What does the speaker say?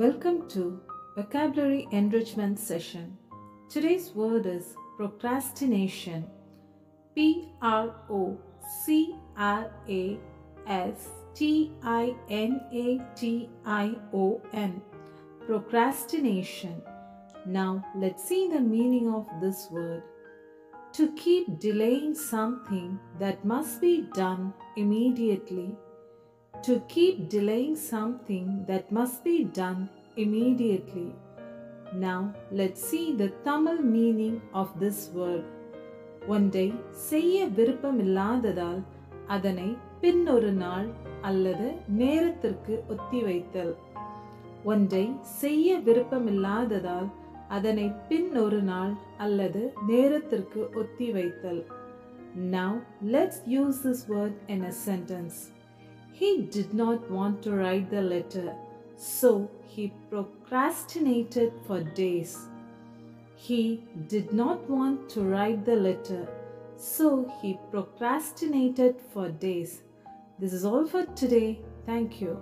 Welcome to Vocabulary Enrichment Session. Today's word is procrastination. P R O C R A S T I N A T I O N. Procrastination. Now let's see the meaning of this word. To keep delaying something that must be done immediately to keep delaying something that must be done immediately. Now let's see the Tamil meaning of this word. ஒன்றை செய்ய விருப்பமில்லாததால் அதனை பின்னொரு நாள் அல்லது நேரத்திற்கு ஒத்திவைத்தல் ஒன்றை செய்ய விருப்பமில்லாததால் அதனை பின்னொரு நாள் அல்லது நேரத்திற்கு ஒத்திவைத்தல் Now let's use this word in a sentence. He did not want to write the letter, so he procrastinated for days. He did not want to write the letter, so he procrastinated for days. This is all for today. Thank you.